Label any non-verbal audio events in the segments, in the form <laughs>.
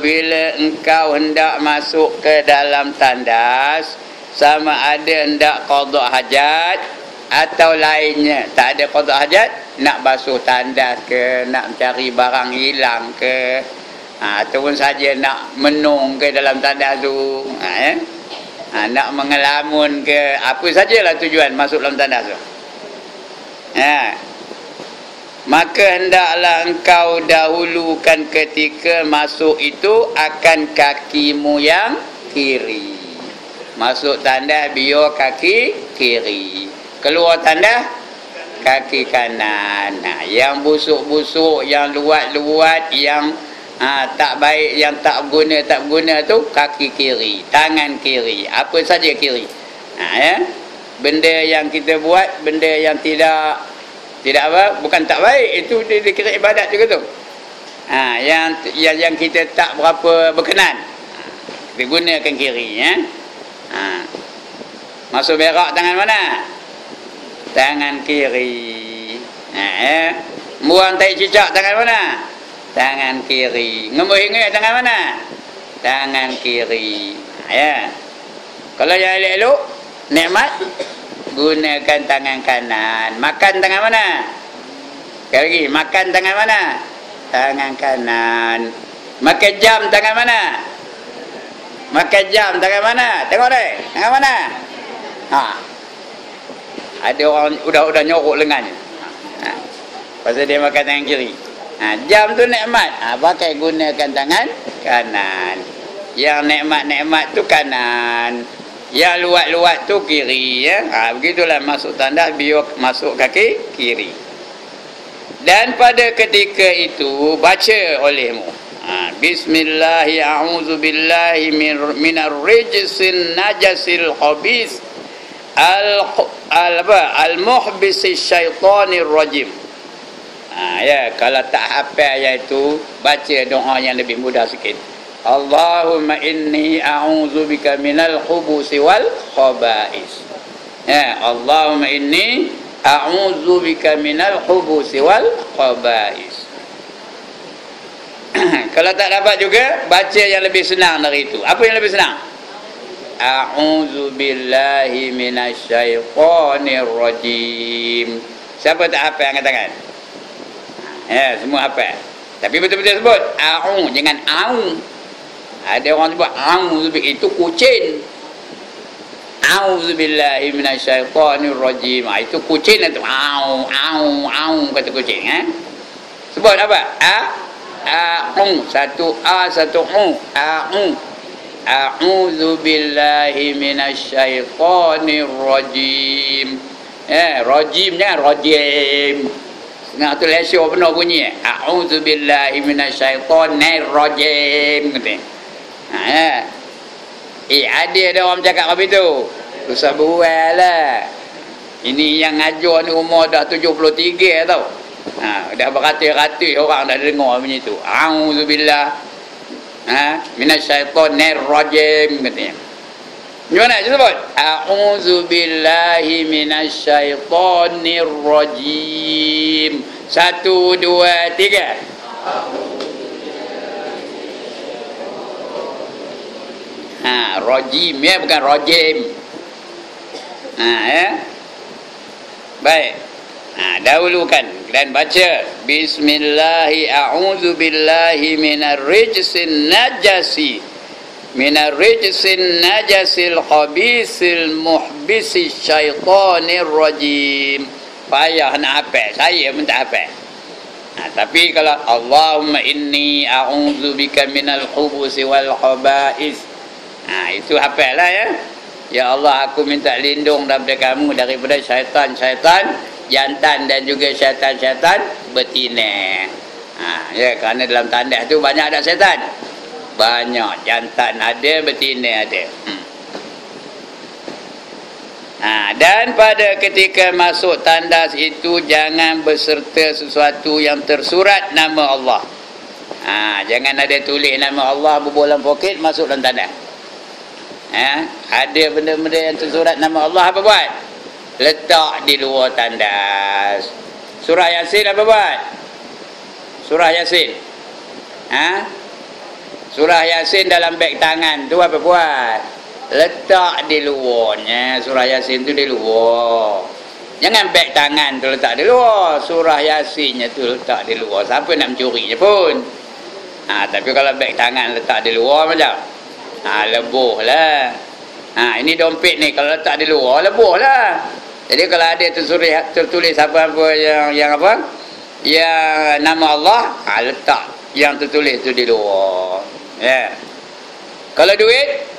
Bila engkau hendak masuk ke dalam tandas sama ada hendak qada hajat atau lainnya tak ada qada hajat nak basuh tandas ke nak cari barang hilang ke ha, ataupun saja nak menung ke dalam tandas tu ha, ya? ha, nak mengelamun ke apa sajalah tujuan masuk dalam tandas tu ha. Maka hendaklah engkau dahulukan ketika masuk itu akan kakimu yang kiri Masuk tanda biar kaki kiri. Keluar tanda kaki kanan. Nah, yang busuk-busuk, yang luat-luat, yang ha, tak baik, yang tak guna tak guna tu kaki kiri, tangan kiri. Apa saja kiri. Ha, ya. Benda yang kita buat, benda yang tidak tidak apa, bukan tak baik, itu dikira ibadat juga tu. Ha, yang yang yang kita tak berapa berkenan. Kita gunakan kiri ya. Ha. Masuk berak tangan mana? Tangan kiri. Ha, eh. Buang tai cicak tangan mana? Tangan kiri. Ngembuh ingat tangan mana? Tangan kiri. Ha, ya. Kalau yang elok-elok, nikmat, gunakan tangan kanan. Makan tangan mana? Sekali lagi, makan tangan mana? Tangan kanan. Makan jam tangan mana? Makan jam tangan mana? Tengok deh. Tangan mana? Ha. Ada orang udah-udah nyorok lengannya. Ha. Pasal dia makan tangan kiri. Ha. Jam tu nikmat. Ha. Pakai gunakan tangan kanan. Yang nikmat-nikmat tu kanan. Yang luat-luat tu kiri. Ya? Ha. Begitulah masuk tanda biar masuk kaki kiri. Dan pada ketika itu baca olehmu. Ha, Bismillahi a'udzu billahi min minar rijsin najasil khabis al al apa al muhbisi syaitanir rajim. Ha, ya kalau tak hafal ayat itu baca doa yang lebih mudah sikit. Allahumma inni a'udzu bika minal khubusi wal khaba'is. Ya Allahumma inni a'udzu bika minal khubusi wal khaba'is. <clears throat> Kalau tak dapat juga baca yang lebih senang dari itu. Apa yang lebih senang? A'udzu billahi minasyaitonir rajim. Siapa tak hafal angkat tangan? Ya, semua hafal. Tapi betul-betul sebut a'u jangan au. Ada orang sebut a'udzu itu kucing. A'udzu billahi minasyaitonir rajim. Ah, itu kucing itu au au au kata kucing eh. Sebut apa? A a'u satu a satu u a'u a'udzu billahi minasyaitonir rajim eh rajim jangan rajim Nak tu lesio benar bunyi a'udzu billahi minasyaitonir rajim kata ha eh. ada ada orang cakap apa itu susah bual lah ini yang ngajar ni umur dah 73 tau Ha, dah beratus-ratus orang dah dengar macam itu. A'udzubillah. Ha, minasyaitonir rajim katanya. Gimana je sebut? A'udzubillahi minasyaitonir rajim. Satu, dua, tiga. Ha, rajim ya, bukan rajim. Ha, ya. Baik. Ha, dahulukan dan baca bismillahi a'udzu billahi minar rijsin najasi minar rijsin najasil khabisil muhbisi syaitanir rajim payah nak apa saya pun tak apa ha, tapi kalau Allahumma inni a'udzu bika minal khubusi wal khaba'is ha, itu lah ya Ya Allah aku minta lindung daripada kamu daripada syaitan-syaitan jantan dan juga syaitan-syaitan betina. Ha, ya, kerana dalam tandas tu banyak ada syaitan. Banyak. Jantan ada, betina ada. Hmm. Ha, dan pada ketika masuk tandas itu, jangan berserta sesuatu yang tersurat nama Allah. Ha, jangan ada tulis nama Allah berbolam poket masuk dalam tandas. Ha, ada benda-benda yang tersurat nama Allah, apa buat? letak di luar tandas. Surah Yasin apa buat? Surah Yasin. Ha? surah yasin dalam beg tangan tu apa buat letak di luarnya surah yasin tu di luar jangan beg tangan tu letak di luar surah yasinnya tu letak di luar siapa nak mencurinya pun ha, tapi kalau beg tangan letak di luar macam ha, lebuh lah ha, ini dompet ni kalau letak di luar lebuh lah jadi kalau ada tertulis, tertulis apa-apa yang yang apa? Yang nama Allah ha, letak yang tertulis tu di luar. Ya. Yeah. kalau duit?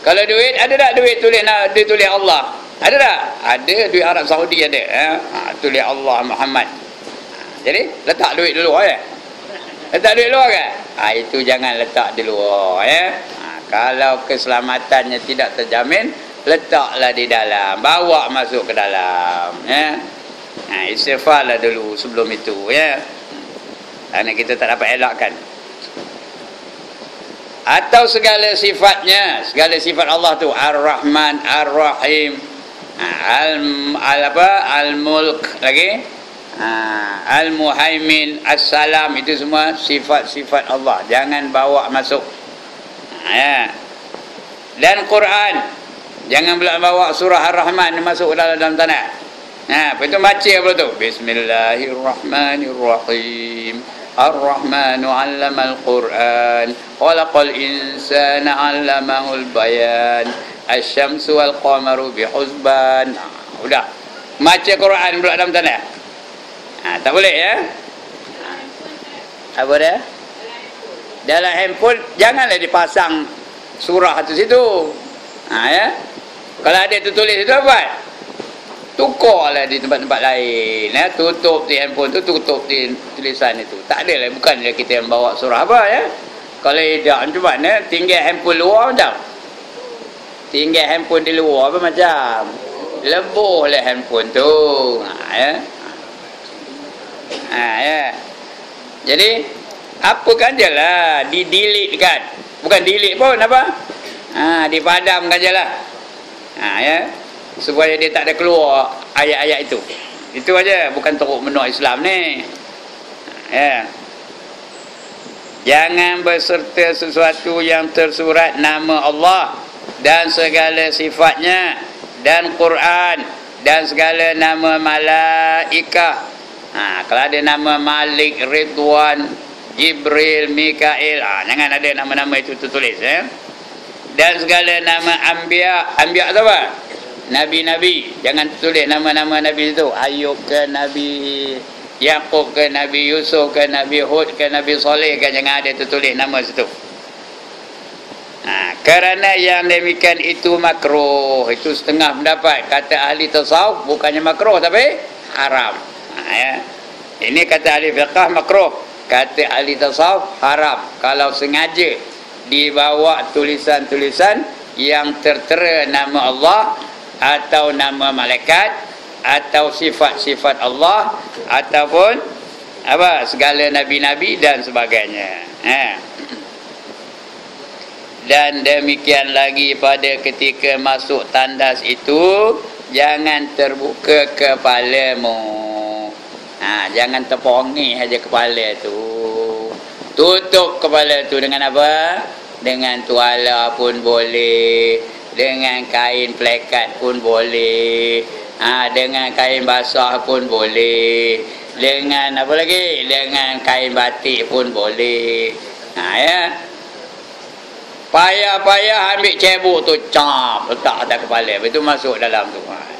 Kalau duit ada tak duit tulis nak ditulis Allah? Ada tak? Ada duit Arab Saudi ada ya? ha, tulis Allah Muhammad. Ha, jadi letak duit di luar ya letak duit luar kan ha, itu jangan letak di luar ya. Ha, kalau keselamatannya tidak terjamin letaklah di dalam. Bawa masuk ke dalam ya. Ha istighfarlah dulu sebelum itu ya. Kerana kita tak dapat elakkan. Atau segala sifatnya segala sifat Allah tu ar-rahman ar-rahim. Ha, al, al apa? Al-mulk lagi ha, al-muhaimin as-salam itu semua sifat-sifat Allah jangan bawa masuk ha, ya dan Quran Jangan pula bawa surah Ar-Rahman masuk dalam, dalam tanah. Ha, itu baca apa tu? Bismillahirrahmanirrahim. Ar-Rahmanu 'allama al-Qur'an. Khalaqal insana 'allamahu al-bayan. Asy-syamsu wal qamaru bihusban. Ha, sudah. Baca Quran pula dalam tanah. Ha, tak boleh ya? Apa dia? Dalam handphone janganlah dipasang surah tu situ. Ha ya? Kalau ada tertulis itu apa? Tukarlah di tempat-tempat lain. Ya? Tutup di handphone tu, tutup di tulisan itu. Tak ada lah. Bukan kita yang bawa surah apa ya. Kalau tidak, macam mana? Tinggal handphone luar macam? Tinggal handphone di luar apa macam? Lebuh lah handphone tu. Ha, ya? Ha, ya? Jadi, apa kan je lah. Kan? Bukan delete pun apa? Ha, dipadamkan je lah ha, ya supaya dia tak ada keluar ayat-ayat itu itu aja bukan teruk menolak Islam ni ya jangan berserta sesuatu yang tersurat nama Allah dan segala sifatnya dan Quran dan segala nama malaikah ha, kalau ada nama Malik Ridwan Jibril Mikail ha, jangan ada nama-nama itu tertulis ya. Dan segala nama anbiya anbiya tu apa? Nabi-nabi jangan tulis nama-nama nabi itu ayub ke nabi Yaqub ke Nabi Yusuf ke Nabi Hud ke Nabi Saleh kan jangan ada tertulis nama situ. Ha, kerana yang demikian itu makruh. Itu setengah pendapat. Kata ahli tasawuf bukannya makruh tapi haram. Ha, ya. Ini kata ahli fiqh makruh kata ahli tasawuf haram kalau sengaja dibawa tulisan-tulisan yang tertera nama Allah atau nama malaikat atau sifat-sifat Allah ataupun apa segala nabi-nabi dan sebagainya. Ha. Dan demikian lagi pada ketika masuk tandas itu jangan terbuka kepalamu. Ha, jangan terpongi aja kepala tu. Tutup kepala tu dengan apa? dengan tuala pun boleh. Dengan kain plekat pun boleh. Ha, dengan kain basah pun boleh. Dengan apa lagi? Dengan kain batik pun boleh. Ha, ya. Payah-payah ambil cebok tu cap letak atas kepala. Itu masuk dalam tu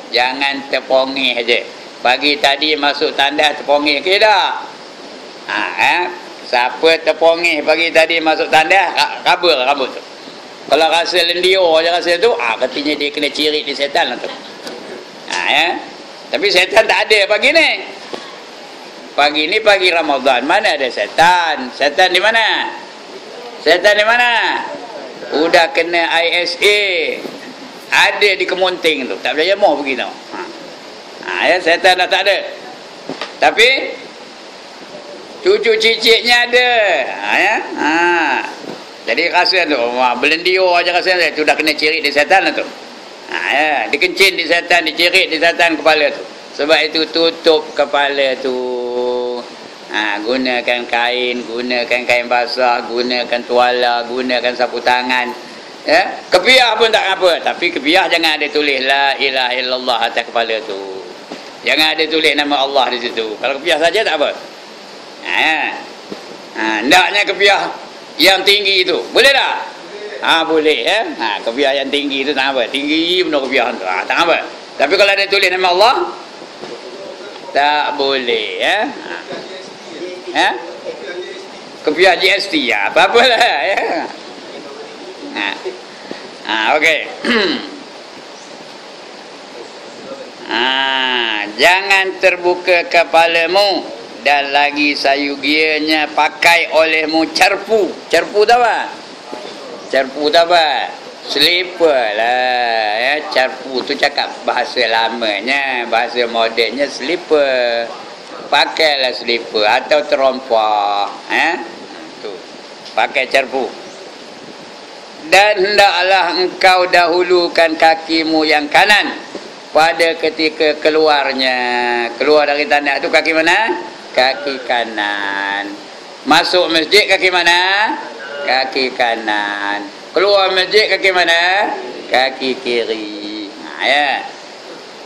jangan terpongi aja pagi tadi masuk tanda terpongi ke tak ha, ya Siapa terpongih pagi tadi masuk tanda, kabur rambut tu. Kalau rasa lendio je rasa tu, ah katanya dia kena cirit di setan lah tu. Ha, ya. Tapi setan tak ada pagi ni. Pagi ni pagi Ramadan, mana ada setan? Setan di mana? Setan di mana? Udah kena ISA. Ada di kemunting tu. Tak boleh mau pergi tau. Ha. Ha. ya, setan dah tak ada. Tapi Cucu cicitnya ada. Ha, ya? ha. Jadi rasa tu. Belendio aja rasa tu. dah kena cirit di setan lah tu. Ha, ya? Dikencin di setan. Dicirit di setan kepala tu. Sebab itu tutup kepala tu. Ha, gunakan kain, gunakan kain basah, gunakan tuala, gunakan sapu tangan. Ya, kepiah pun tak apa, tapi kepiah jangan ada tulis la ilaha illallah atas kepala tu. Jangan ada tulis nama Allah di situ. Kalau kepiah saja tak apa. Ha. Ha, ndaknya kepiah yang tinggi itu. Boleh tak? Ha, boleh ya. Ha, kepiah yang tinggi itu tak apa. Tinggi benar kepiah tu. Ha, tak apa. Tapi kalau ada tulis nama Allah tak boleh ya. Ha. Ha? Kepiah GST ya. Apa-apalah ya. Ha. Ha, okey. <clears throat> ha, jangan terbuka kepalamu dan lagi sayugianya pakai olehmu cerpu. Cerpu tahu apa? Cerpu tahu apa? Slipper lah ya. Cerpu tu cakap bahasa lamanya, bahasa modernnya slipper pakailah slipper atau terompak eh tu pakai cerpu dan hendaklah engkau dahulukan kakimu yang kanan pada ketika keluarnya keluar dari tanah tu kaki mana? Kaki kanan. Masuk masjid kaki mana? Kaki kanan. Keluar masjid kaki mana? Kaki kiri. Ha, ya.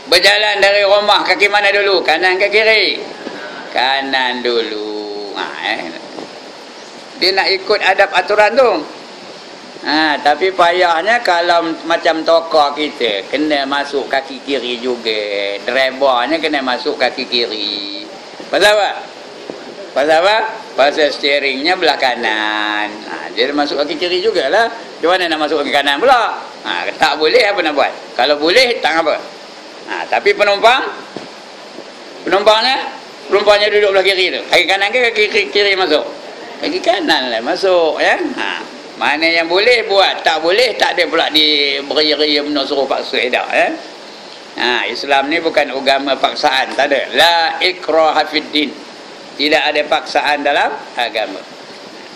Berjalan dari rumah kaki mana dulu? Kanan ke kiri? Kanan dulu. Ha, eh. dia nak ikut adab aturan tu ha, tapi payahnya kalau macam tokoh kita kena masuk kaki kiri juga drivernya kena masuk kaki kiri pasal apa? pasal apa? pasal steeringnya belah kanan ha, dia masuk kaki kiri jugalah di mana nak masuk kaki kanan pula ha, tak boleh apa nak buat kalau boleh tak apa ha, tapi penumpang penumpangnya Perumpanya duduk belah kiri tu. Kaki kanan ke kaki kiri, kiri masuk? Kaki kanan lah masuk ya. Ha. Mana yang boleh buat, tak boleh tak ada pula diberi-beri benda suruh paksa dah ya. Ha, Islam ni bukan agama paksaan, tak ada. La ikrah fiddin. Tidak ada paksaan dalam agama.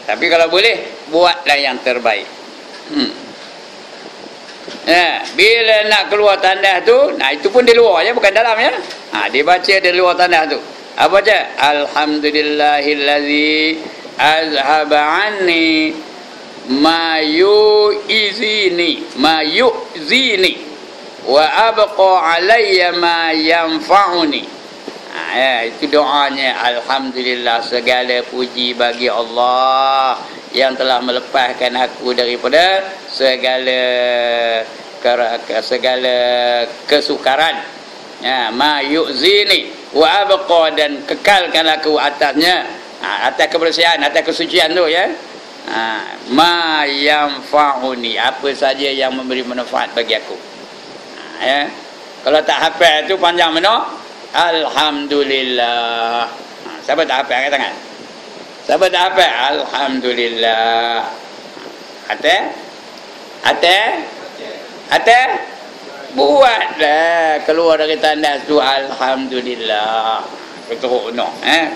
Tapi kalau boleh, buatlah yang terbaik. Hmm. Ya, bila nak keluar tandas tu, nah itu pun di luar ya, bukan dalam ya. Ha, dia baca di luar tandas tu. Apa je? Alhamdulillahillazi azhaba anni ma yu'izini ma yu'zini wa abqa alayya ma yanfa'uni. Ha, ya, itu doanya. Alhamdulillah segala puji bagi Allah yang telah melepaskan aku daripada segala segala kesukaran. Ya ma yu'zini. Wa abqa dan kekalkan aku atasnya. Ha, atas kebersihan atas kesucian tu ya ha, ma yanfa'uni apa saja yang memberi manfaat bagi aku. Ha, ya. Kalau tak hafal tu panjang mana? Alhamdulillah. Ha, siapa tak hafal angkat tangan? Siapa tak hafal? Alhamdulillah. Atas atas atas buatlah. Keluar dari tandas tu alhamdulillah. Betul no eh.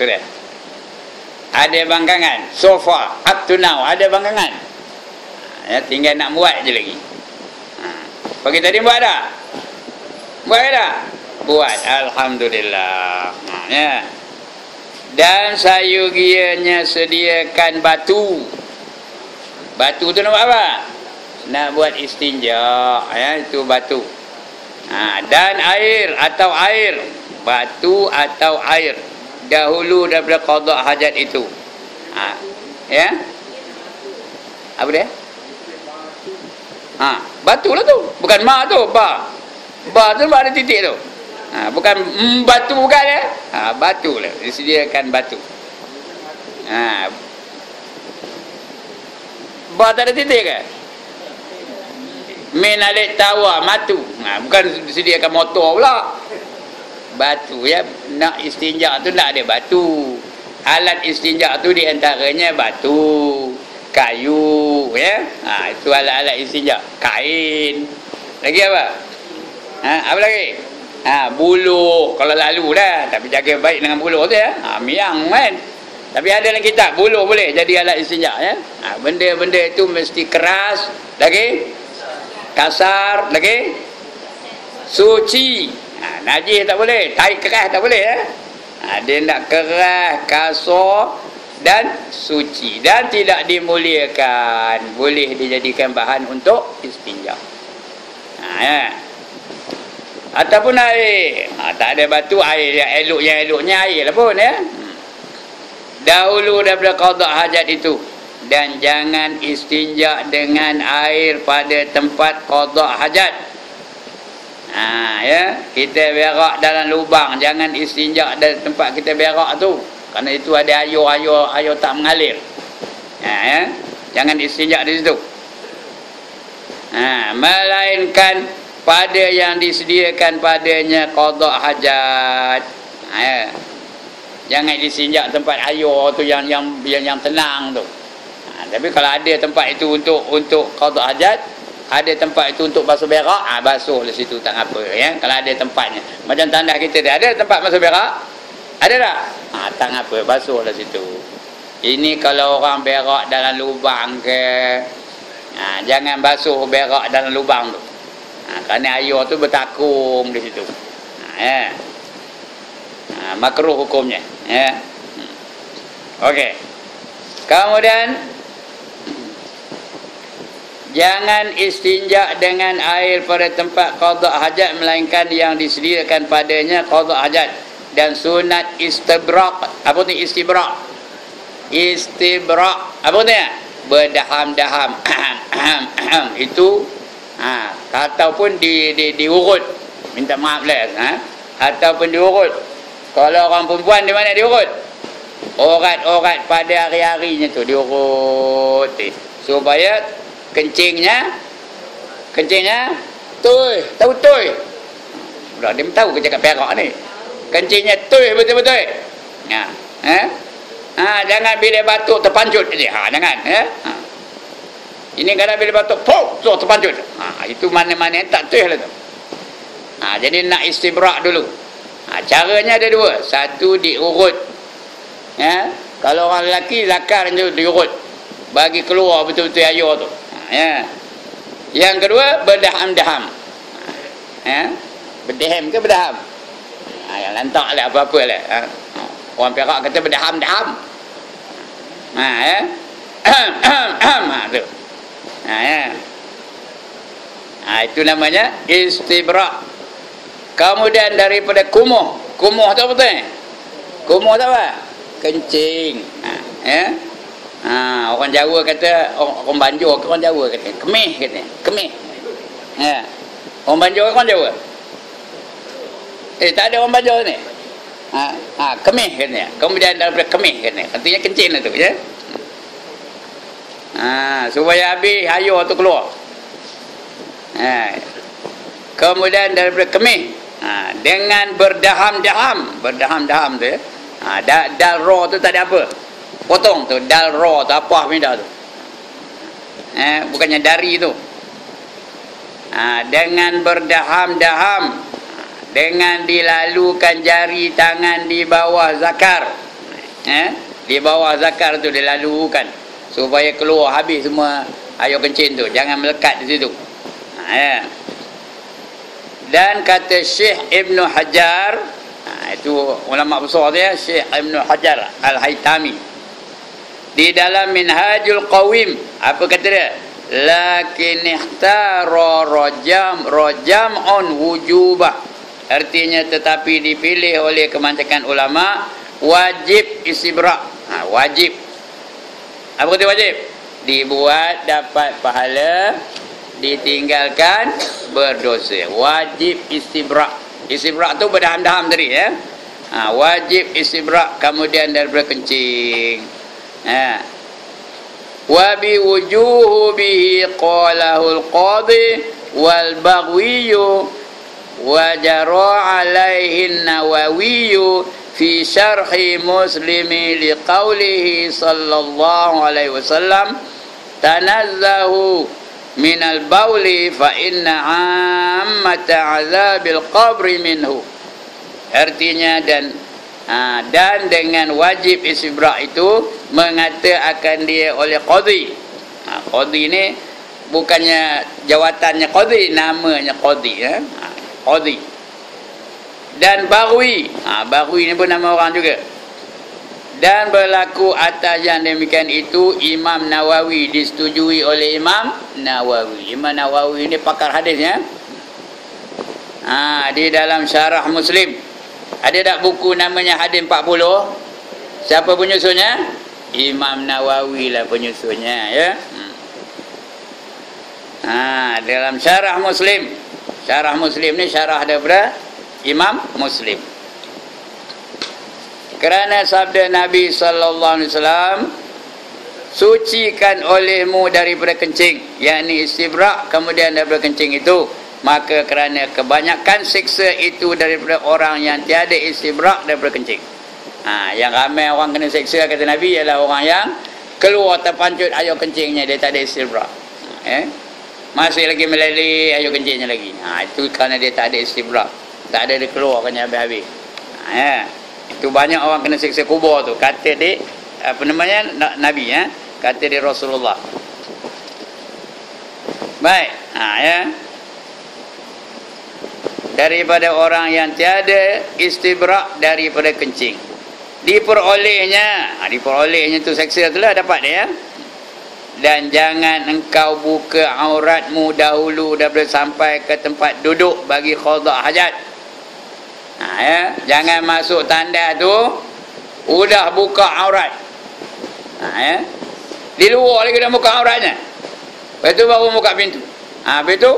Tu dia ada bangkangan so far up to now ada bangkangan ya tinggal nak buat je lagi. Ha. pagi tadi buat dah buat dah buat. Alhamdulillah. Ha, ya. Dan sayugianya sediakan batu. Batu tu nak buat apa? Nak buat istinja. Ya itu batu. Ha, dan air atau air. Batu atau air dahulu daripada qada hajat itu. Ha, ya? Apa dia? Ha, batu lah tu. Bukan ma tu ba. Ba tu ada titik tu. Ha, bukan mm, batu bukan ya ha, batu lah. Disediakan batu. Ha, ba tak ada titik ke? Min alik tawa matu. Ha, bukan disediakan motor pula batu ya. Nak istinja tu nak ada batu. Alat istinja tu di antaranya batu kayu ya. Ha, itu alat-alat istinja kain. Lagi apa? Ha, apa lagi? Ha, buluh. Kalau lalu dah tapi jaga baik dengan buluh tu ya. Ha, miang kan? Tapi ada dalam kitab buluh boleh jadi alat istinja ya. Ha, benda-benda itu mesti keras. Lagi? Kasar. Lagi? Suci. ha, najis tak boleh taik keras tak boleh ya ha, dia nak keras kasar dan suci dan tidak dimuliakan. Boleh dijadikan bahan untuk istinja. Ha, ya. ataupun air. Ha, tak ada batu air yang elok yang eloknya air lah pun ya. Hmm. dahulu daripada qadak hajat itu. Dan jangan istinja dengan air pada tempat qadak hajat Ha, ya kita berak dalam lubang jangan istinja dalam tempat kita berak tu kerana itu ada ayo-ayo ayo tak mengalir. Ha, ya? Jangan istinjak di situ. Ha, melainkan pada yang disediakan padanya qada hajat. Ha, ya? Jangan disinjak tempat ayo tu yang yang yang, yang tenang tu. Ha, tapi kalau ada tempat itu untuk untuk qada hajat, ada tempat itu untuk basuh berak, ah ha, basuh di situ tak apa ya. Kalau ada tempatnya. Macam tandas kita dia ada tempat basuh berak? Ada tak? Ha, tak apa, basuhlah situ. Ini kalau orang berak dalam lubang ke, ha, jangan basuh berak dalam lubang tu. Ha, kerana air tu bertakung di situ. Ha, ya. ha, makruh hukumnya. Ya. Hmm. Okey. Kemudian, Jangan istinja dengan air pada tempat qada hajat melainkan yang disediakan padanya qada hajat dan sunat istibrak apa ni istibrak istibrak apa ni? Berdaham-daham. <coughs> Itu ha ataupun di di diurut. Minta maaf lah ha. Ataupun diurut. Kalau orang perempuan di mana diurut? Orat-orat pada hari-harinya tu diurut. Eh. supaya kencingnya. Kencingnya. Tuh tahu tuh Budak dia tahu kerja kat perak ni? Kencingnya tuh betul-betul. Ya. Eh ha jangan bila batuk terpancut. Je ha jangan ya. Ha. ini kadang bila batuk pok so terpancut. Ha itu mana-mana tak tuh lah tu. Ha jadi nak istibrak dulu. Ha caranya ada dua. Satu diurut. Ya. Kalau orang lelaki zakar tu diurut. Bagi keluar betul-betul air tu. ha, ya. Yang kedua berdaham-daham. Ha, ya. Berdaham ke berdaham? Ha, yang lantak lah apa-apa lah ha. orang perak kata berdaham-daham. Ha, ya. Ha, tu. Ha, ya. Ha, itu namanya istibrak. Kemudian daripada kumuh. Kumuh tu apa tu? Kumuh tu apa? Kencing. Ha, ya Ha, orang Jawa kata orang, orang Banjur orang Jawa kata kemih kata kemih ya orang Banjur orang Jawa Eh tak ada orang baju ni. Ha, ha kemih katanya. Kemudian daripada kemih katanya. Artinya kencing lah tu ya. Ha, supaya habis air tu keluar. Ha. Kemudian daripada kemih. Ha, dengan berdaham-daham. Berdaham-daham tu ya. Ha, dal, dal raw tu tak ada apa. Potong tu. Dal raw tu. Apa minda tu. Ha, bukannya dari tu. Ha, dengan berdaham-daham dengan dilalukan jari tangan di bawah zakar eh? di bawah zakar tu dilalukan supaya keluar habis semua air kencing tu jangan melekat di situ ha, eh? dan kata Syekh Ibn Hajar ha, itu ulama besar dia Syekh Ibn Hajar Al-Haytami di dalam Minhajul Qawim. Apa kata dia? Lakin ikhtara rajam rajam on wujubah artinya tetapi dipilih oleh kemantakan ulama wajib istibrak. Ha, wajib. Apa kata wajib? Dibuat dapat pahala ditinggalkan berdosa. Wajib istibrak. Istibrak tu berdaham-daham tadi ya. Ha, wajib istibrak kemudian daripada kencing wujuhu bihi qalahu al-qadi wal baghwiyyu وجرى عليه النووي في شرح مسلم لقوله صلى الله عليه وسلم تنزهوا من البول فإن عامة عذاب القبر منه. artinya dan ha, dan dengan wajib istibrak itu mengatakan dia oleh qadhi. Ha, qadhi ni bukannya jawatannya qadhi namanya qadhi ya. Ha qadhi. Dan Barui ha, Barui ni pun nama orang juga. Dan berlaku atas yang demikian itu Imam Nawawi disetujui oleh Imam Nawawi. Imam Nawawi ni pakar hadisnya ha, di dalam syarah Muslim ada tak buku namanya Hadis 40 siapa penyusunnya? Imam Nawawi lah penyusunnya ya. Hmm. ha, dalam syarah Muslim. Syarah Muslim ni syarah daripada Imam Muslim. Kerana sabda Nabi sallallahu alaihi wasallam sucikan olehmu daripada kencing. Yakni istibrak kemudian daripada kencing itu maka kerana kebanyakan siksa itu daripada orang yang tiada istibrak daripada kencing. Ha, yang ramai orang kena siksa kata Nabi ialah orang yang keluar terpancut ayo kencingnya dia tak ada istibrak. Eh? masih lagi melalui ayo kencingnya lagi. Ha, itu kerana dia tak ada istibrak. Tak ada dia keluar kan habis-habis. Ha, ya? itu banyak orang kena siksa kubur tu. Kata dia apa namanya nabi ya? Kata dia Rasulullah. Baik. Ha ya daripada orang yang tiada istibrak daripada kencing. Diperolehnya ha, diperolehnya tu seksa tu lah dapat dia ya. Dan jangan engkau buka auratmu dahulu daripada sampai ke tempat duduk bagi khadha hajat. Ha, ya? jangan masuk tanda tu udah buka aurat. Ha, ya? di luar lagi dah buka auratnya. Lepas tu baru buka pintu. Ha, lepas tu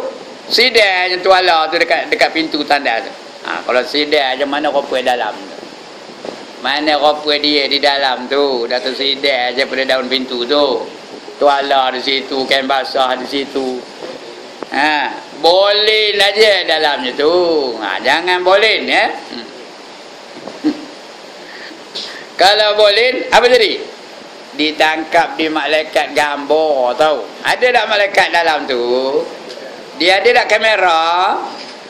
sidai je tuala tu dekat dekat pintu tanda tu ha, kalau sidai je mana rupa dalam tu mana rupa dia di dalam tu dah tersidai je pada daun pintu tu tuala di situ kain basah di situ ha boleh aja dalamnya tu. Ha, jangan boleh ya. Hmm. <laughs> Kalau boleh, apa jadi? Ditangkap di malaikat gambar tahu. Ada tak malaikat dalam tu? Dia ada tak kamera?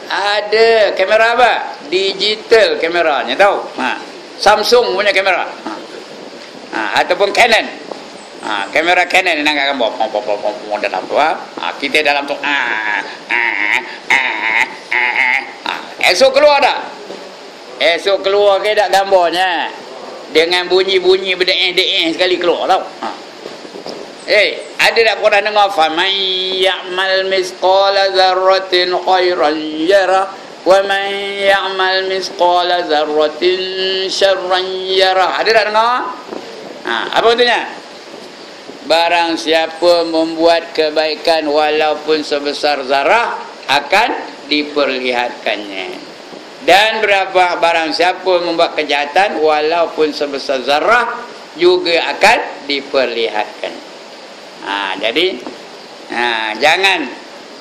Ada. Kamera apa? Digital kameranya tahu. Ha. Samsung punya kamera. Ha. Ha. ataupun Canon. Ha, kamera Canon nak gambar pom pom pom pom dalam tu ha. ha. kita dalam tu ha, ha, ha, ha, ha. esok keluar dah esok keluar ke tak gambarnya dengan bunyi-bunyi berdeeng-deeng sekali keluar tau ha. Eh, ada tak pernah dengar? Faman ya'mal misqala zarratin khairan yara wa man ya'mal misqala zarratin syarran yara. Ada tak dengar? Ha, apa betulnya barang siapa membuat kebaikan walaupun sebesar zarah akan diperlihatkannya. Dan berapa barang siapa membuat kejahatan walaupun sebesar zarah juga akan diperlihatkan ha, jadi ha, jangan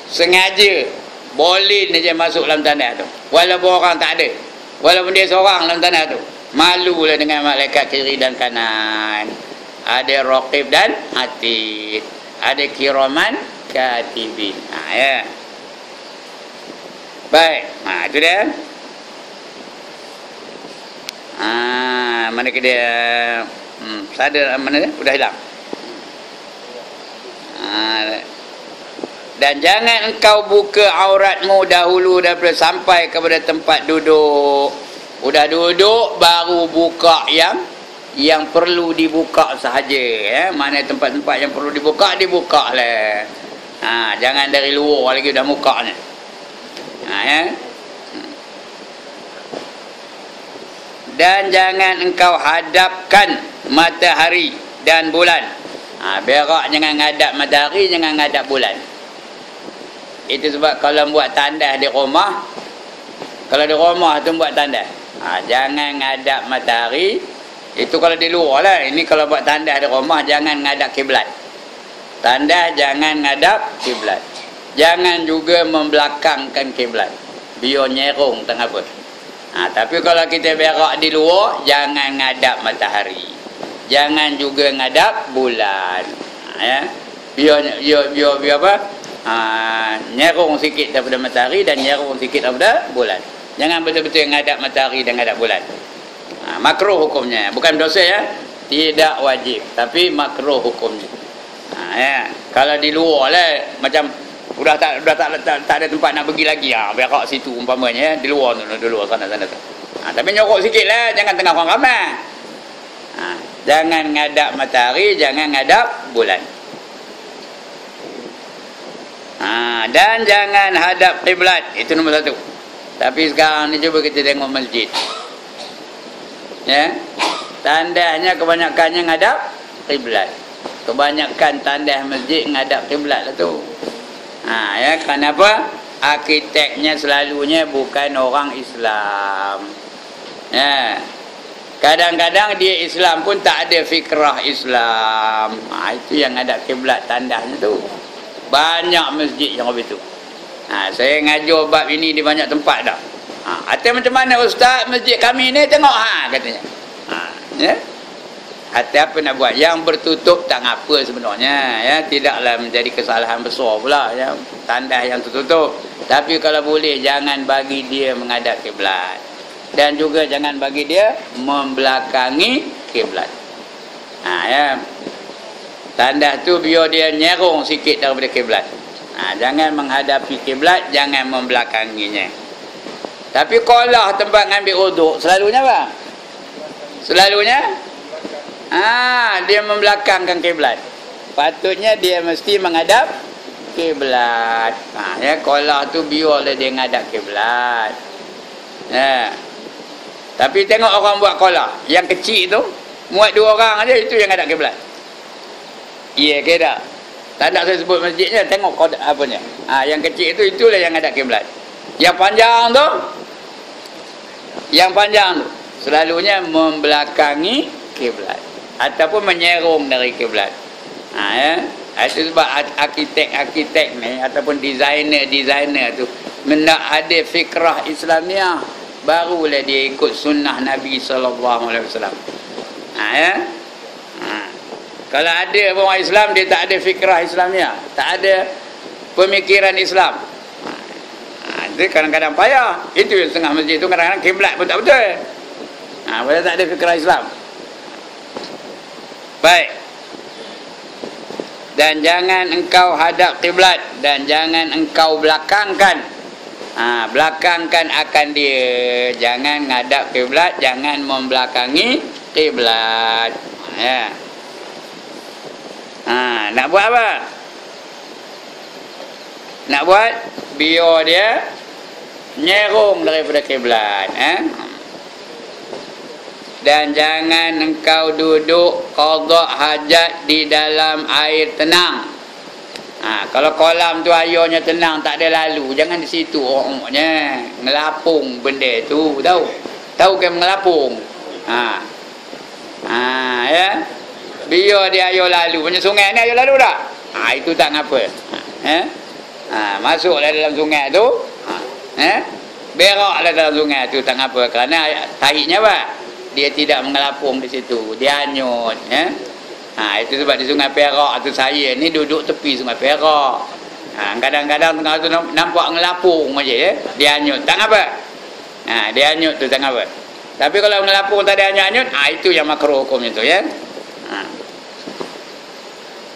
sengaja boleh saja masuk dalam tanah tu. Walaupun orang tak ada. Walaupun dia seorang dalam tanah tu. Malulah dengan malaikat kiri dan kanan. Ada raqib dan atid ada kiraman katibin. Ha ya. Baik. Ha itu dia. Ha mana ke dia? Hmm sadar mana dia? Sudah hilang ha dan jangan engkau buka auratmu dahulu daripada sampai kepada tempat duduk. Udah duduk baru buka yang yang perlu dibuka sahaja ya mana tempat-tempat yang perlu dibuka dibuka lah. Ha, jangan dari luar lagi dah muka ni. Ha, ya. Dan jangan engkau hadapkan matahari dan bulan ha, berak jangan ngadap matahari jangan ngadap bulan itu sebab kalau buat tanda di rumah kalau di rumah tu buat tanda ha, jangan ngadap matahari itu kalau di luar lah. Ini kalau buat tanda di rumah jangan ngadap kiblat. Tanda jangan ngadap kiblat. Jangan juga membelakangkan kiblat. Biar nyerung tengah pun. Ha, tapi kalau kita berak di luar, jangan ngadap matahari. Jangan juga ngadap bulan. Ha, ya. Biar, biar, biar, biar apa? Ha, nyerung sikit daripada matahari dan nyerung sikit daripada bulan. Jangan betul-betul ngadap matahari dan ngadap bulan ha, makruh hukumnya bukan dosa ya tidak wajib tapi makruh hukumnya ha, ya. kalau di luar lah macam Sudah tak sudah tak, tak, tak ada tempat nak pergi lagi ah ha, berak situ umpamanya di luar tu di luar sana sana tu. Ha, tapi nyorok sikitlah jangan tengah orang ramai. Ha, jangan ngadap matahari, jangan ngadap bulan. Ha, dan jangan hadap kiblat. Itu nombor satu. Tapi sekarang ni cuba kita tengok masjid. Ya. Tandanya kebanyakannya ngadap kiblat. Kebanyakan tanda masjid ngadap kiblat lah tu. Ha, ya, kenapa? Arkiteknya selalunya bukan orang Islam. Ya. Kadang-kadang dia Islam pun tak ada fikrah Islam. Ha, itu yang ada kiblat tandanya tu. Banyak masjid yang begitu. Ha, saya ngajar bab ini di banyak tempat dah. Ha, atau macam mana ustaz masjid kami ni tengok ha katanya. Ha, ya. Hati apa nak buat Yang bertutup tak apa sebenarnya ya Tidaklah menjadi kesalahan besar pula ya. Tanda yang tertutup Tapi kalau boleh Jangan bagi dia menghadap kiblat Dan juga jangan bagi dia Membelakangi kiblat ha, ya. Tanda tu biar dia nyerong sikit daripada kiblat ha, Jangan menghadapi kiblat Jangan membelakanginya Tapi kalau tempat ngambil uduk Selalunya apa? Selalunya Ah, dia membelakangkan kiblat. Patutnya dia mesti menghadap kiblat. Ha, ya, kolah tu biarlah dia menghadap kiblat. Ya. Tapi tengok orang buat kolah, yang kecil tu, muat dua orang aja itu yang menghadap kiblat. Iya ke tak? Tak nak saya sebut masjidnya, tengok kodak apa ni. Ha, yang kecil itu itulah yang menghadap kiblat. Yang panjang tu yang panjang tu selalunya membelakangi kiblat ataupun menyerong dari kiblat. Ha ya. Itu sebab arkitek-arkitek ni ataupun designer-designer tu mendak ada fikrah Islamiah barulah dia ikut sunnah Nabi sallallahu alaihi wasallam. Ha ya. Ha. Kalau ada orang Islam dia tak ada fikrah Islamiah, tak ada pemikiran Islam. Ha, itu kadang-kadang payah. Itu yang setengah masjid tu kadang-kadang kiblat pun tak betul. Ha, boleh tak ada fikrah Islam. Baik. Dan jangan engkau hadap kiblat dan jangan engkau belakangkan. Ha, belakangkan akan dia. Jangan ngadap kiblat, jangan membelakangi kiblat. Ya. Ha, nak buat apa? Nak buat biar dia nyerong daripada kiblat, eh? dan jangan engkau duduk qada hajat di dalam air tenang. Ha, kalau kolam tu airnya tenang tak ada lalu, jangan di situ orangnya ngelapung benda tu, tahu? Tahu ke ngelapung? Ha. Ha ya. Biar dia air lalu, punya sungai ni air lalu tak? Ha itu tak ngapa. Ha. Eh? Ha, masuklah dalam sungai tu. Ha. Eh? Beraklah dalam sungai tu tak ngapa kerana taiknya apa? dia tidak mengelapung di situ dia hanyut ya ha itu sebab di sungai Perak tu saya ni duduk tepi sungai Perak. Ha kadang-kadang tengah tu nampak ngelapung aja ya dia hanyut tak apa ha dia hanyut tu tak apa tapi kalau ngelapung tadi hanyut-hanyut ha itu yang makruh hukumnya tu ya? Ha.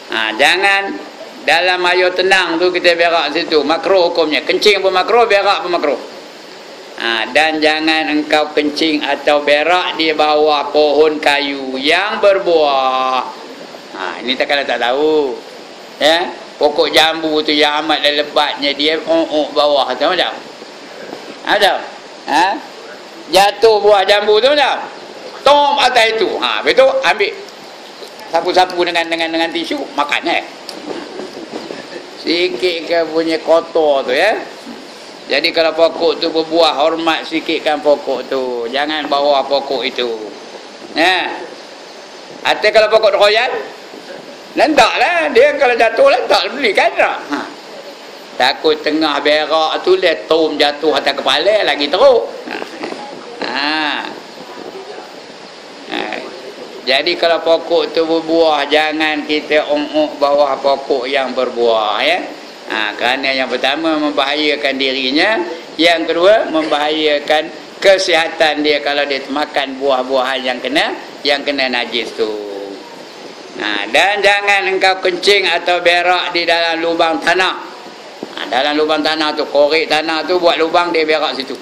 Ha jangan dalam air tenang tu kita berak situ. Makruh hukumnya. Kencing pun makruh berak pun makruh. Ha, dan jangan engkau kencing atau berak di bawah pohon kayu yang berbuah. Ha, ini tak kala tak tahu. Ya, pokok jambu tu yang amat lebatnya dia oh, oh bawah tu macam. Ada. Ha? Jatuh buah jambu tu macam. Tom atas itu. Ha, betul ambil sapu-sapu dengan dengan dengan tisu makan eh. Sikit ke punya kotor tu ya. Jadi kalau pokok tu berbuah hormat sikitkan pokok tu. Jangan bawa pokok itu. Ya. Atau kalau pokok royan lentaklah dia kalau jatuh lentak beli kan ha. Takut tengah berak tu letum jatuh atas kepala lagi teruk. Ha. ha. ha. Jadi kalau pokok tu berbuah jangan kita ongok bawah pokok yang berbuah ya. Ha, kerana yang pertama membahayakan dirinya, yang kedua membahayakan kesihatan dia kalau dia makan buah-buahan yang kena yang kena najis tu. Ha, dan jangan engkau kencing atau berak di dalam lubang tanah. dalam lubang tanah tu korek tanah tu buat lubang dia berak situ.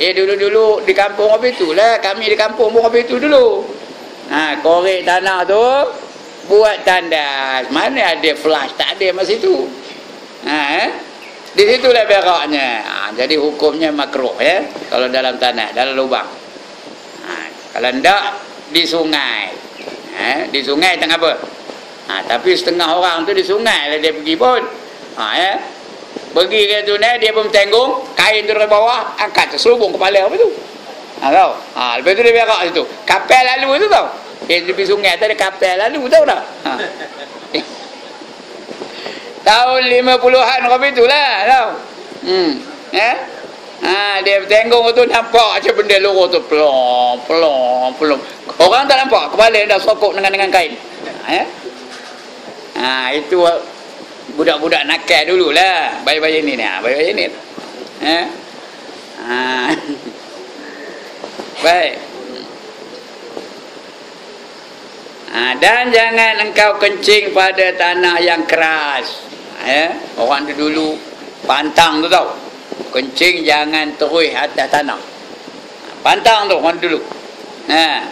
Eh dulu-dulu di kampung apa itu lah. Kami di kampung pun apa itu dulu. Ha, korek tanah tu buat tandas. Mana ada flash? Tak ada masa itu. Ha, eh? di situlah beraknya. Ha, jadi hukumnya makruh ya. Kalau dalam tanah dalam lubang. Ha, kalau tidak di sungai ha, di sungai tengah apa. Ha, tapi setengah orang tu di sungai lah dia pergi pun. Ha, ya. Pergi ke tu dia pun tenggung kain tu dari bawah angkat selubung kepala apa tu? Ha, tahu? Ha, lepas tu dia berak situ. Kapal lalu tu tau. Eh, di sungai tu ada kapal lalu tahu tak? Ha. <laughs> tahun 50-an apa itulah tahu? Hmm ya Ha, dia tengok tu nampak macam benda luruh tu pelong, pelong, pelong. Orang tak nampak kepala dah sokok dengan dengan kain. Ha, ya? ha itu budak-budak nakal dululah. Bayi-bayi ni ni. Ha, bayi-bayi ni. Ha? ha. <laughs> Baik. Ha, dan jangan engkau kencing pada tanah yang keras. Ha, ya? Orang dulu pantang tu tau kencing jangan terus atas tanah. Pantang tu orang dulu ha.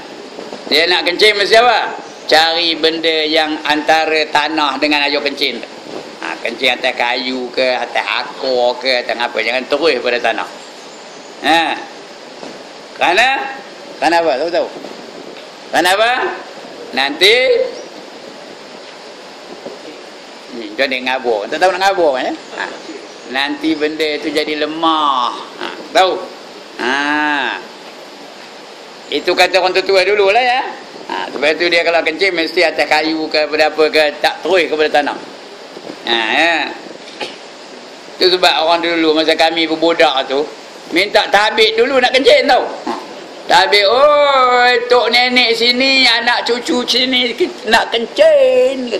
dia nak kencing mesti apa? Cari benda yang antara tanah dengan ayo kencing ha, kencing atas kayu ke atas akor ke atas apa. Jangan terus pada tanah. Ha. kerana? Kerana apa? Tahu tahu. Kerana apa? Nanti? Ni jadi ngabur. Tak tahu nak ngabur kan ya ha nanti benda itu jadi lemah. Ha, tahu? Ha. itu kata orang tua dulu lah ya. Ha, sebab itu dia kalau kencing mesti atas kayu ke apa ke tak terus kepada tanah ha, ya. itu sebab orang dulu masa kami berbudak tu minta tabik dulu nak kencing tau. Ha. tabik oh tok nenek sini anak cucu sini nak kencing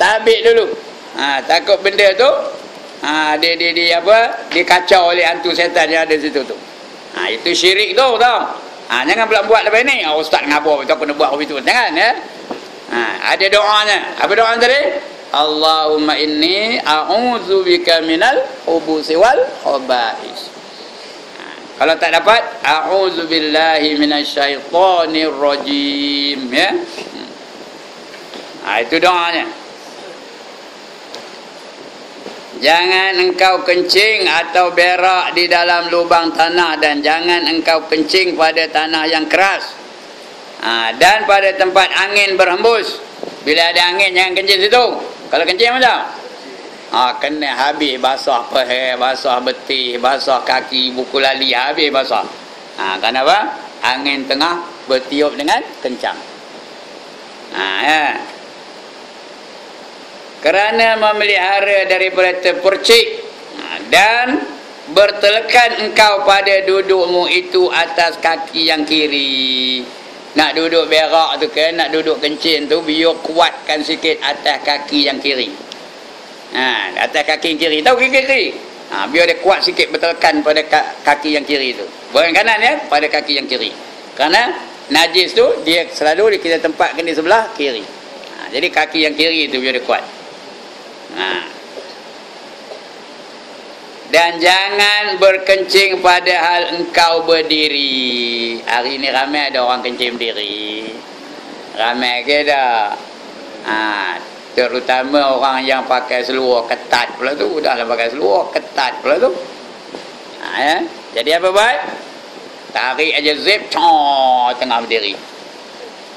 tabik dulu ha, takut benda tu ha, dia, dia, dia apa dikacau oleh hantu setan yang ada situ tu ha, itu syirik tu tau ha, jangan pula buat lepas ni oh, ustaz ngabur kita kena buat begitu jangan ya ha, ada doanya apa doa tadi Allahumma inni a'udzu bika minal khubuthi wal khaba'is. Ha, kalau tak dapat a'udzu billahi minasyaitonir rajim ya. Hmm. Ha, itu doanya. Jangan engkau kencing atau berak di dalam lubang tanah dan jangan engkau kencing pada tanah yang keras. Ha, dan pada tempat angin berhembus. Bila ada angin jangan kencing situ. Kalau kencing macam? Ha, kena habis basah peher, basah betih, basah kaki, buku lali habis basah. Ha, kenapa? Angin tengah bertiup dengan kencang. Ha, ya kerana memelihara daripada terpercik ha, dan bertelekan engkau pada dudukmu itu atas kaki yang kiri. Nak duduk berak tu ke nak duduk kencing tu biar kuatkan sikit atas kaki yang kiri. Ha, atas kaki yang kiri. Tahu kiri kiri? Ha, biar dia kuat sikit bertelekan pada kaki yang kiri tu. Bahagian kanan ya pada kaki yang kiri. Kerana najis tu dia selalu kita tempatkan di sebelah kiri. Ha, jadi kaki yang kiri tu biar dia kuat Ha. Dan jangan berkencing pada hal engkau berdiri. Hari ini ramai ada orang kencing berdiri. Ramai ke dah. Ha. Terutama orang yang pakai seluar ketat pula tu. Dah lah pakai seluar ketat pula tu. Ha, ya? Jadi apa buat? Tarik aja zip. Tengah berdiri.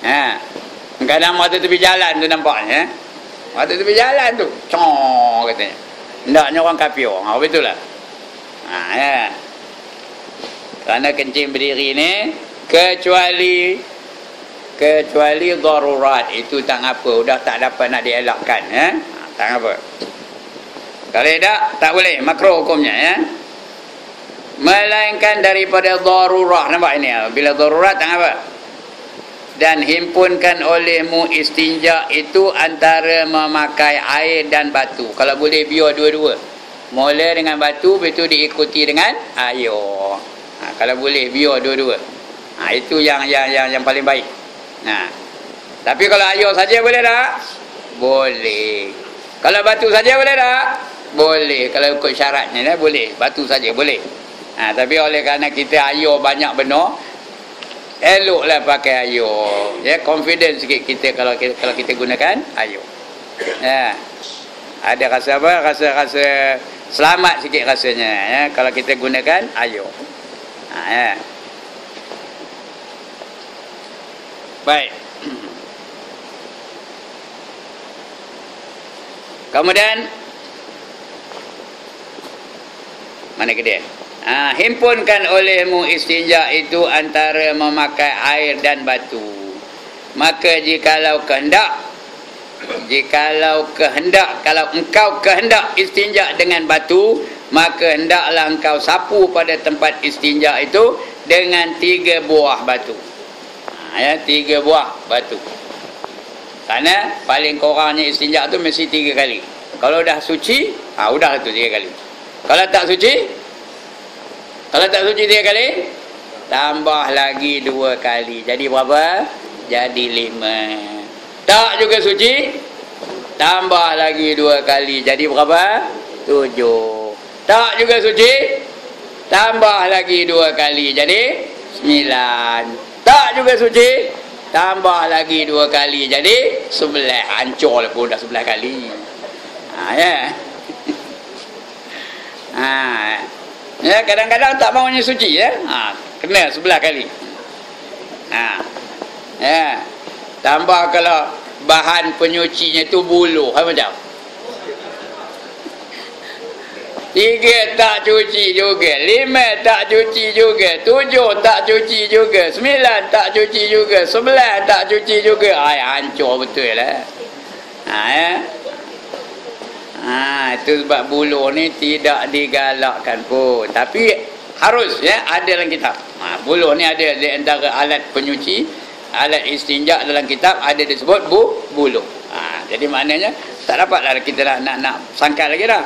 Ha. Kadang mata tepi jalan tu nampaknya. Waktu tu berjalan tu. Cong katanya. Hendaknya orang kafir. Ha, betul lah. Ha, ya. Kerana kencing berdiri ni. Kecuali. Kecuali darurat. Itu tak apa. Sudah tak dapat nak dielakkan. Ya. Ha, tak apa. Kalau tidak, tak boleh. Makro hukumnya. Ya. Melainkan daripada darurat. Nampak ini. Bila darurat, tak apa dan himpunkan olehmu istinja itu antara memakai air dan batu. Kalau boleh biar dua-dua. Mula dengan batu, betul diikuti dengan air. Ha, kalau boleh biar dua-dua. Ha, itu yang yang yang yang paling baik. Nah. Ha. Tapi kalau air saja boleh tak? Boleh. Kalau batu saja boleh tak? Boleh. Kalau ikut syaratnya dah boleh. Batu saja boleh. Ha, tapi oleh kerana kita ayur banyak benar, eloklah pakai ayur. Ya, confident sikit kita kalau kita, kalau kita gunakan ayur. Ya. Ada rasa apa? Rasa-rasa selamat sikit rasanya ya kalau kita gunakan ayur. Ha, ya. Baik. Kemudian mana ke dia? Ha, himpunkan olehmu istinja itu antara memakai air dan batu. Maka jikalau kehendak jikalau kehendak kalau engkau kehendak istinja dengan batu, maka hendaklah engkau sapu pada tempat istinja itu dengan tiga buah batu. Ha, ya, tiga buah batu. Kerana paling kurangnya istinja tu mesti tiga kali. Kalau dah suci, ha, udah tu tiga kali. Kalau tak suci, kalau tak suci tiga kali, tambah lagi dua kali. Jadi berapa? Jadi lima. Tak juga suci, tambah lagi dua kali. Jadi berapa? Tujuh. Tak juga suci, tambah lagi dua kali. Jadi sembilan. Tak juga suci, tambah lagi dua kali jadi sebelah hancur pun dah sebelah kali ha, ya <laughs> ha, ya kadang-kadang tak maunya suci ya ha, kena sebelah kali ha, ya tambah kalau bahan penyucinya tu bulu apa macam Tiga tak cuci juga. Lima tak cuci juga. Tujuh tak cuci juga. Sembilan tak cuci juga. Sebelah tak cuci juga. Ay, hancur betul lah. Ha, ya. Ha, itu sebab bulu ni tidak digalakkan pun. Tapi harus ya ada dalam kitab. Ha, bulu ni ada di antara alat penyuci, alat istinja dalam kitab ada disebut bu bulu. Ha, jadi maknanya tak dapatlah kita nak nak, nak sangkal lagi dah.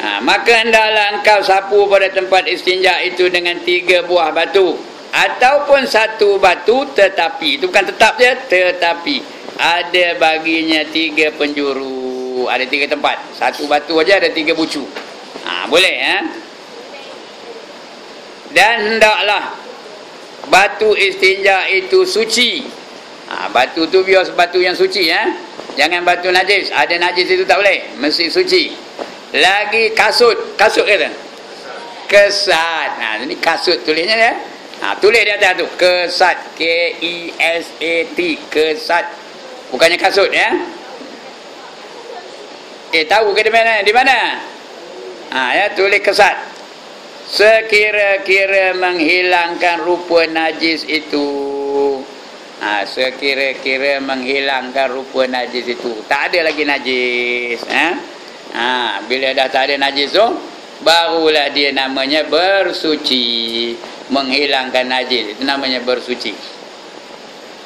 Ha, maka hendaklah engkau sapu pada tempat istinja itu dengan tiga buah batu. Ataupun satu batu tetapi. Itu bukan tetap je. Tetapi. Ada baginya tiga penjuru. Ada tiga tempat. Satu batu aja ada tiga bucu. Ha, boleh ya. Dan hendaklah batu istinja itu suci. Ha, batu tu biar batu yang suci ya. Jangan batu najis. Ada najis itu tak boleh. Mesti suci lagi kasut kasut kata kesat nah ini kasut tulisnya ya ha, tulis di atas tu kesat K E S A T kesat bukannya kasut ya eh tahu ke di mana di mana ha, ya tulis kesat sekira-kira menghilangkan rupa najis itu ha, sekira-kira menghilangkan rupa najis itu tak ada lagi najis ha? Ha, bila dah tak ada najis tu, barulah dia namanya bersuci. Menghilangkan najis. Itu namanya bersuci.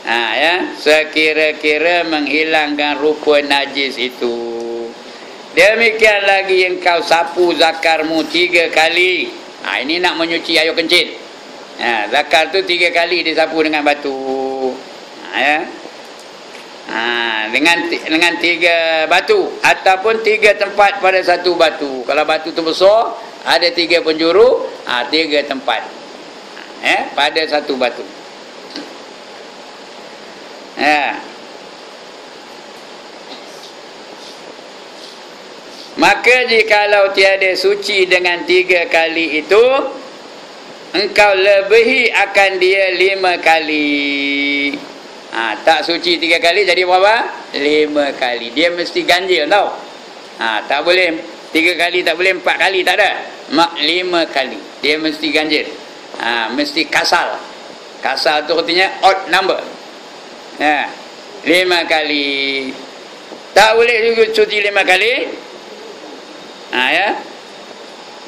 Ha, ya. Sekira-kira menghilangkan rupa najis itu. Demikian lagi yang kau sapu zakarmu tiga kali. Ha, ini nak menyuci air kencing. Ha, zakar tu tiga kali disapu dengan batu. Ha, ya. Ha, dengan dengan tiga batu ataupun tiga tempat pada satu batu. Kalau batu tu besar, ada tiga penjuru, ha, tiga tempat. Ha, eh, pada satu batu. Ya. Maka jikalau tiada suci dengan tiga kali itu, engkau lebihi akan dia lima kali. Ha, tak suci tiga kali jadi berapa? Lima kali. Dia mesti ganjil tau. Ha, tak boleh tiga kali, tak boleh empat kali, tak ada. Mak lima kali. Dia mesti ganjil. Ha, mesti kasal. Kasal tu artinya odd number. Ha, lima kali. Tak boleh juga suci lima kali. Ha, ya.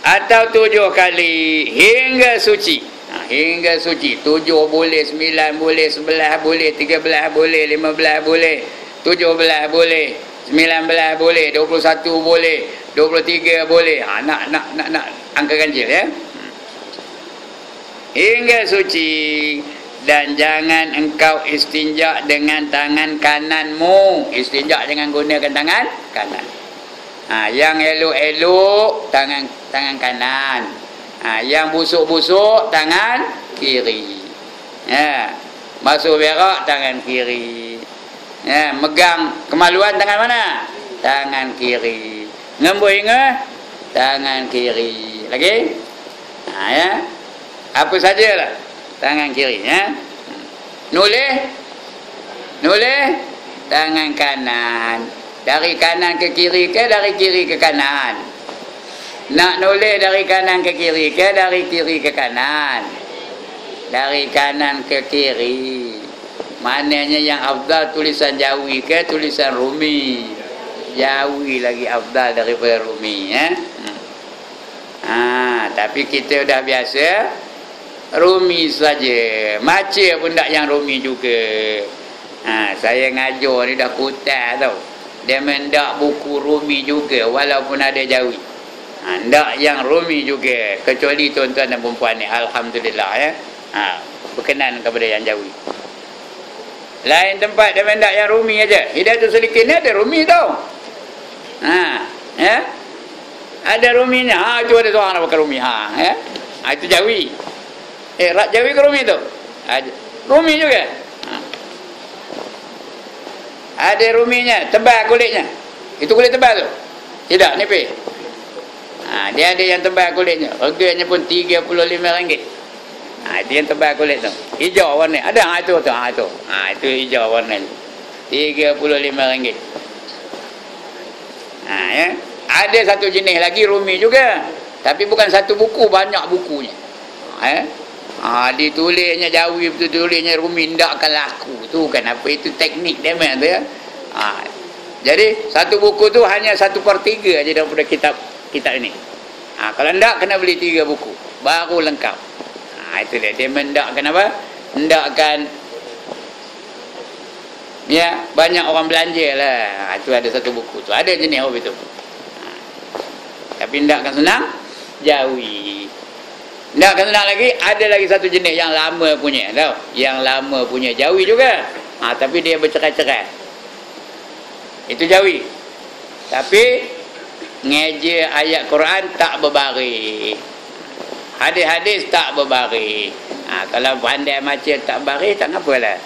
Atau tujuh kali hingga suci hingga suci tujuh boleh sembilan boleh sebelah boleh tiga belah boleh lima belah boleh tujuh belah boleh sembilan belah boleh dua puluh satu boleh dua puluh tiga boleh ha, nak nak nak nak angka ganjil ya hingga suci dan jangan engkau istinja dengan tangan kananmu. Istinja jangan gunakan tangan kanan. Ha, yang elok-elok tangan tangan kanan. Ha, yang busuk-busuk tangan kiri. Ya masuk berak tangan kiri. Ya megang kemaluan tangan mana? Tangan kiri. Ngembur ingat? Tangan kiri. Lagi? Ha, ya. Apa sajalah tangan kiri ya nulis. Nulis. Tangan kanan. Dari kanan ke kiri ke dari kiri ke kanan? Nak nulis dari kanan ke kiri ke dari kiri ke kanan? Dari kanan ke kiri. Maknanya yang afdal tulisan jawi ke tulisan rumi? Jawi lagi afdal daripada rumi ya ha, tapi kita dah biasa Rumi saja. Maca pun tak yang Rumi juga. Ha, saya ngajar ni dah kutat tau. Dia mendak buku Rumi juga walaupun ada Jawi. Ha, ndak yang Rumi juga kecuali tuan-tuan dan perempuan ni alhamdulillah ya. Ha, berkenan kepada yang Jawi. Lain tempat dia mendak yang Rumi aja. Hidayatul Salikin ni ada Rumi tau. Ha, ya. Ada Ruminya. Ha, itu ada seorang nak pakai Rumi. Ha, ya. Ha, itu Jawi. Eh, rak Jawi ke Rumi tu? Rumi juga. Ha. Ada ruminya, tebal kulitnya. Itu kulit tebal tu. Tidak, nipis. Ha, dia ada yang tebal kulitnya. Harganya pun RM35. Ha, itu yang tebal kulit tu. Hijau warna. Ada ha, itu tu. Ha, itu. Ha, itu hijau warna. RM35. Ha, ya. Ada satu jenis lagi rumi juga. Tapi bukan satu buku, banyak bukunya. Ha, ya. Ha, ditulisnya jawi betul tulisnya rumi ndakkan laku tu kan apa itu teknik dia memang tu ya. Ha, jadi satu buku tu hanya satu per tiga aja daripada kitab kitab ini. Ha, kalau ndak kena beli tiga buku baru lengkap. Ha, itu dia dia mendakkan apa? Mendakkan ya banyak orang belanja lah. Ha, itu ada satu buku tu. Ada jenis apa itu. Ha, tapi ndakkan senang jawi. Tak kena nak lagi, ada lagi satu jenis yang lama punya, tahu? Yang lama punya jawi juga. Ha, tapi dia bercerai-cerai. Itu jawi. Tapi ngeje ayat Quran tak berbari. Hadis-hadis tak berbari. Ha, kalau pandai macam tak berbari tak apalah.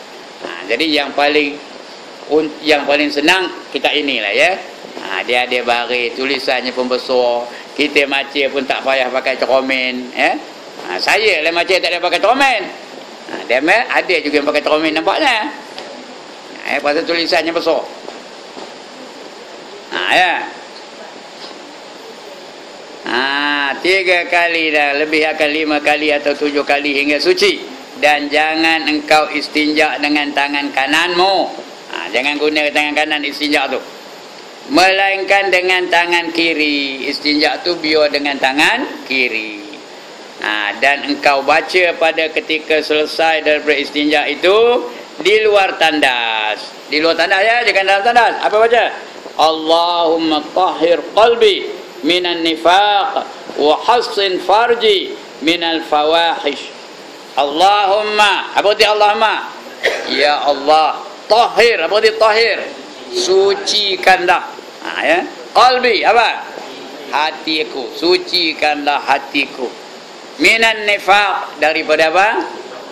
Ha, jadi yang paling yang paling senang kita inilah ya. Ha, dia ada bari tulisannya pun besar. Kita macam pun tak payah pakai ceromen ya. Ha, saya lah macam tak ada pakai tromen. Ha, dia ada juga yang pakai tromen nampaknya. Ha, pasal tulisannya besar. Ha, ya. Ha, tiga kali dah. Lebih akan lima kali atau tujuh kali hingga suci. Dan jangan engkau istinja dengan tangan kananmu. Ha, jangan guna tangan kanan istinja tu. Melainkan dengan tangan kiri. Istinja tu biar dengan tangan kiri. Ha, dan engkau baca pada ketika selesai daripada istinja itu di luar tandas. Di luar tandas ya, jangan dalam tandas. Apa baca? Allahumma tahhir qalbi minan nifaq wa hassin farji minal fawahish. Allahumma, apa arti Allahumma? Ya Allah, tahhir, apa arti tahhir? Sucikanlah. Ha ya. Qalbi apa? Hatiku, sucikanlah hatiku minan nifaq daripada apa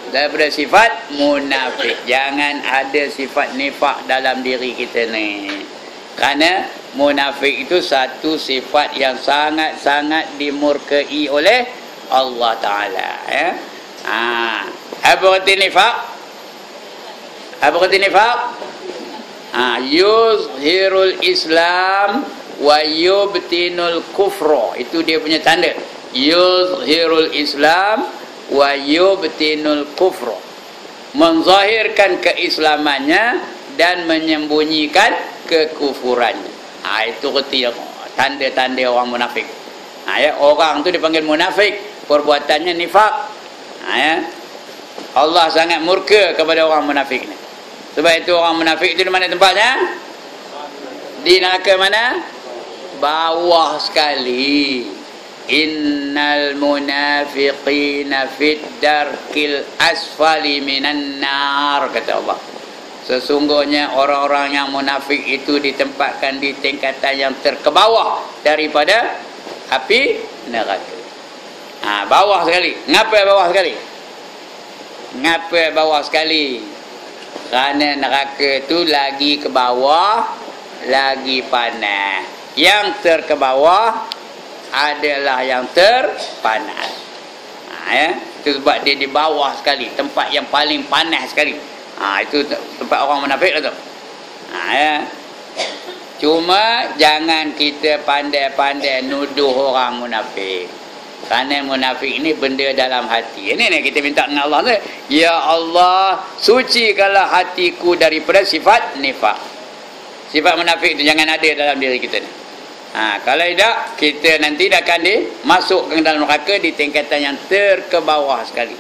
daripada sifat munafik jangan ada sifat nifak dalam diri kita ni kerana munafik itu satu sifat yang sangat-sangat dimurkai oleh Allah Ta'ala ya? ha. apa kata nifak apa kata nifak ha. yuzhirul islam wa yubtinul kufro itu dia punya tanda yuzhirul islam wa yubtinul kufra menzahirkan keislamannya dan menyembunyikan kekufurannya. Ha, itu ketiga tanda-tanda orang munafik. Ha, ya, orang tu dipanggil munafik perbuatannya nifak. Ha, ya. Allah sangat murka kepada orang munafik ni. Sebab itu orang munafik itu di mana tempatnya? Di neraka mana? Bawah sekali innal munafiqina fid darkil asfali minan nar kata Allah. Sesungguhnya orang-orang yang munafik itu ditempatkan di tingkatan yang terkebawah daripada api neraka. Ha, bawah sekali. Ngapa bawah sekali? Ngapa bawah sekali? Kerana neraka tu lagi ke bawah lagi panas. Yang terkebawah adalah yang terpanas. Ha, ya? Itu sebab dia di bawah sekali. Tempat yang paling panas sekali. Ha, itu tempat orang munafik lah tu. Ha, ya? Cuma jangan kita pandai-pandai nuduh orang munafik. Kerana munafik ini benda dalam hati. Ini ni kita minta dengan Allah tu. Ya Allah, sucikanlah hatiku daripada sifat nifak. Sifat munafik itu jangan ada dalam diri kita ni. Ha, kalau tidak, kita nanti akan dimasukkan dalam neraka di tingkatan yang terkebawah sekali.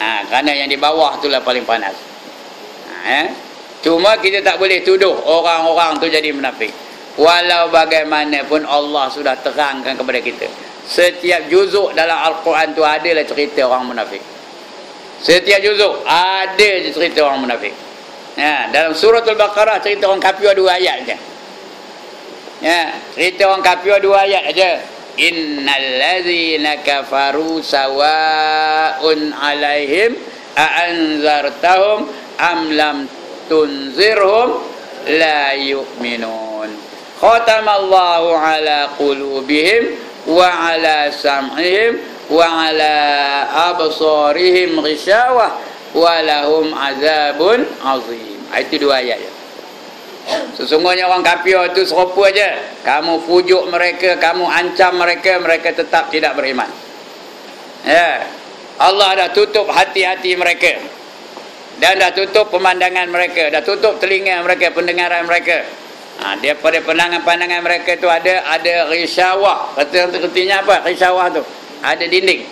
Ha, kerana yang di bawah itulah paling panas. Ha, eh? Cuma kita tak boleh tuduh orang-orang tu jadi munafik. Walau bagaimanapun Allah sudah terangkan kepada kita. Setiap juzuk dalam Al-Quran tu adalah cerita orang munafik. Setiap juzuk ada cerita orang munafik. Ha, dalam surah Al-Baqarah cerita orang kafir dua ayat je. Ya, cerita orang kafir dua ayat aja. Innal ladzina kafaru sawaun alaihim a anzartahum am lam tunzirhum la yu'minun. Khatamallahu ala qulubihim wa ala sam'ihim wa ala absarihim ghisyawah wa lahum azabun azim. Itu dua ayat. Ya. Sesungguhnya orang kafir itu serupa aja. Kamu pujuk mereka, kamu ancam mereka, mereka tetap tidak beriman. Ya. Allah dah tutup hati-hati mereka. Dan dah tutup pemandangan mereka, dah tutup telinga mereka, pendengaran mereka. Ha, dia pada pandangan-pandangan mereka tu ada ada risawah. Kata artinya apa? Risawah tu. Ada dinding.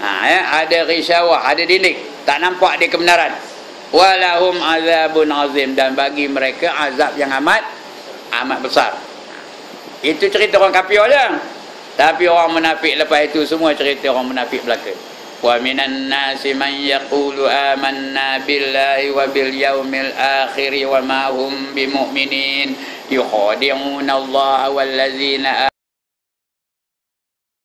Ha, ya, ada risawah, ada dinding. Tak nampak dia kebenaran walahum azabun azim. Dan bagi mereka azab yang amat amat besar. Itu cerita orang kafir aja tapi orang munafik lepas itu semua cerita orang munafik belaka. Wa minan nasi man yaqulu amanna billahi wa bil yaumil akhir wa ma hum bimumin yukhadi'una Allah wal ladzina